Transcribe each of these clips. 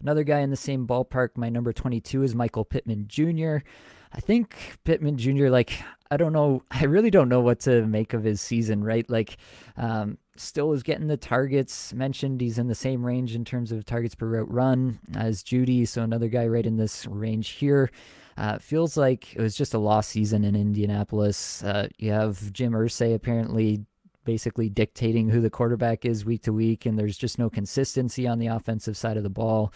Another guy in the same ballpark, my number 22 is Michael Pittman Jr. I think Pittman Jr., like, I don't know, I really don't know what to make of his season, right? Like, um, still is getting the targets mentioned. He's in the same range in terms of targets per route run as Jeudy. So another guy right in this range here. Uh, feels like it was just a lost season in Indianapolis. Uh, you have Jim Irsay apparently basically dictating who the quarterback is week to week, and there's just no consistency on the offensive side of the ball.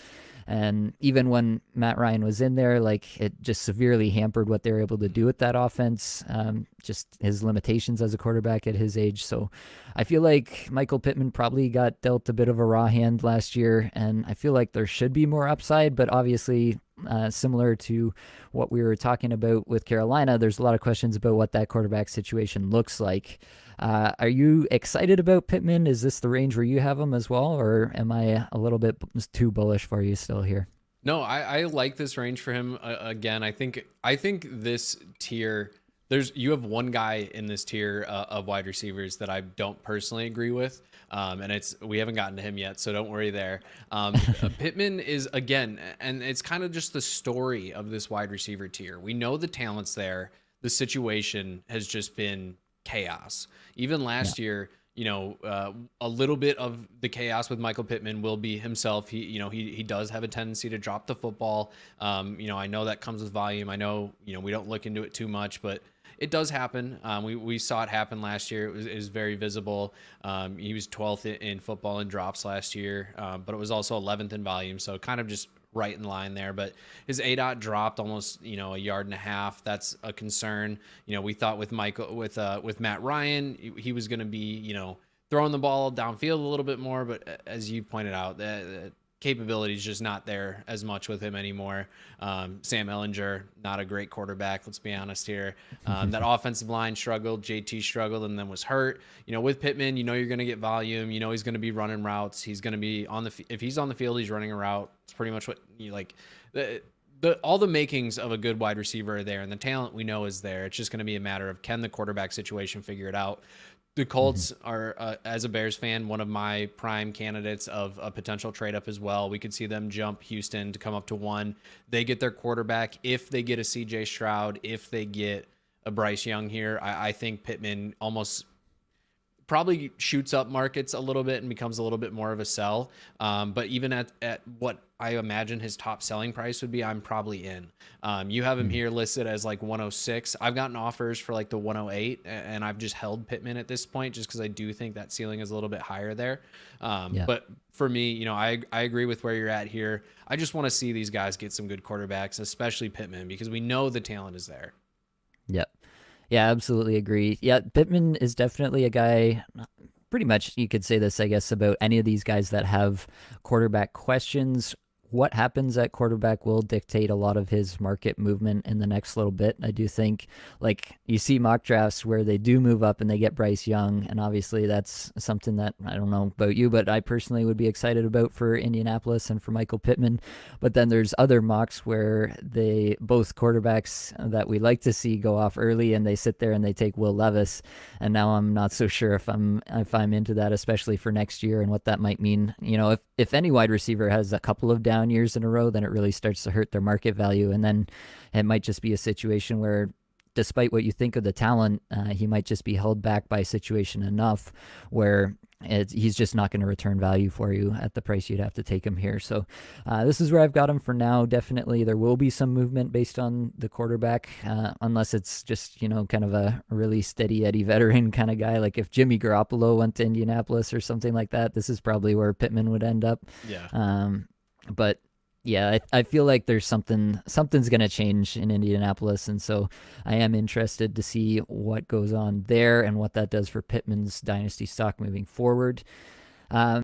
And even when Matt Ryan was in there, like it just severely hampered what they were able to do with that offense. Um, just his limitations as a quarterback at his age. So I feel like Michael Pittman probably got dealt a bit of a raw hand last year, and I feel like there should be more upside. But obviously, uh, similar to what we were talking about with Carolina, there's a lot of questions about what that quarterback situation looks like. Uh, are you excited about Pittman? Is this the range where you have him as well, or am I a little bit too bullish for you still here? No, I, I like this range for him. Uh, again, I think I think this tier. There's you have one guy in this tier uh, of wide receivers that I don't personally agree with, um, and it's we haven't gotten to him yet, so don't worry there. Um, Pittman is again, and it's kind of just the story of this wide receiver tier. We know the talent's there. The situation has just been chaos. Even last yeah. year, you know, uh, a little bit of the chaos with Michael Pittman will be himself. He, you know, he he does have a tendency to drop the football. Um, you know, I know that comes with volume. I know, you know, we don't look into it too much, but it does happen. Um, we, we saw it happen last year. It was, it was very visible. Um, he was 12th in, in, football in drops last year, um, but it was also 11th in volume. So kind of just right in line there. But his A dot dropped almost you know a yard and a half. That's a concern. You know, we thought with Michael with uh, with Matt Ryan, he was going to be you know throwing the ball downfield a little bit more. But as you pointed out, that capability is just not there as much with him anymore. Um, Sam Ehlinger, not a great quarterback. Let's be honest here. Um, that offensive line struggled. JT struggled and then was hurt. You know, with Pittman, you know you're going to get volume. You know he's going to be running routes. He's going to be on the if he's on the field, he's running a route. It's pretty much what you like. The, the, all the makings of a good wide receiver are there, and the talent we know is there. It's just going to be a matter of can the quarterback situation figure it out the Colts mm-hmm. are, uh, as a Bears fan, one of my prime candidates of a potential trade up as well. We could see them jump Houston to come up to one. They get their quarterback. If they get a CJ Stroud, if they get a Bryce Young here, I, I think Pittman almost probably shoots up markets a little bit and becomes a little bit more of a sell. Um, but even at, at what I imagine his top selling price would be, I'm probably in. Um, you have him hmm. here listed as like 106. I've gotten offers for like the 108, and I've just held Pittman at this point just because I do think that ceiling is a little bit higher there. Um, yeah. But for me, you know, I, I agree with where you're at here. I just want to see these guys get some good quarterbacks, especially Pittman, because we know the talent is there. Yep. Yeah, absolutely agree. Yeah, Pittman is definitely a guy. Pretty much, you could say this, I guess, about any of these guys that have quarterback questions what happens at quarterback will dictate a lot of his market movement in the next little bit. I do think, like, you see mock drafts where they do move up and they get Bryce Young. And obviously, that's something that I don't know about you, but I personally would be excited about for Indianapolis and for Michael Pittman. But then there's other mocks where they both quarterbacks that we like to see go off early and they sit there and they take Will Levis. And now I'm not so sure if I'm if I'm into that, especially for next year and what that might mean. You know, if if any wide receiver has a couple of down down years in a row, then it really starts to hurt their market value. And then it might just be a situation where, despite what you think of the talent, uh, he might just be held back by a situation enough where he's just not going to return value for you at the price you'd have to take him here. So uh, this is where I've got him for now. Definitely, there will be some movement based on the quarterback, uh, unless it's just you know kind of a really steady Eddie veteran kind of guy. Like if Jimmy Garoppolo went to Indianapolis or something like that, this is probably where Pittman would end up. Yeah. Um, but yeah, I, I feel like there's something something's gonna change in Indianapolis, and so I am interested to see what goes on there and what that does for Pittman's dynasty stock moving forward. Um,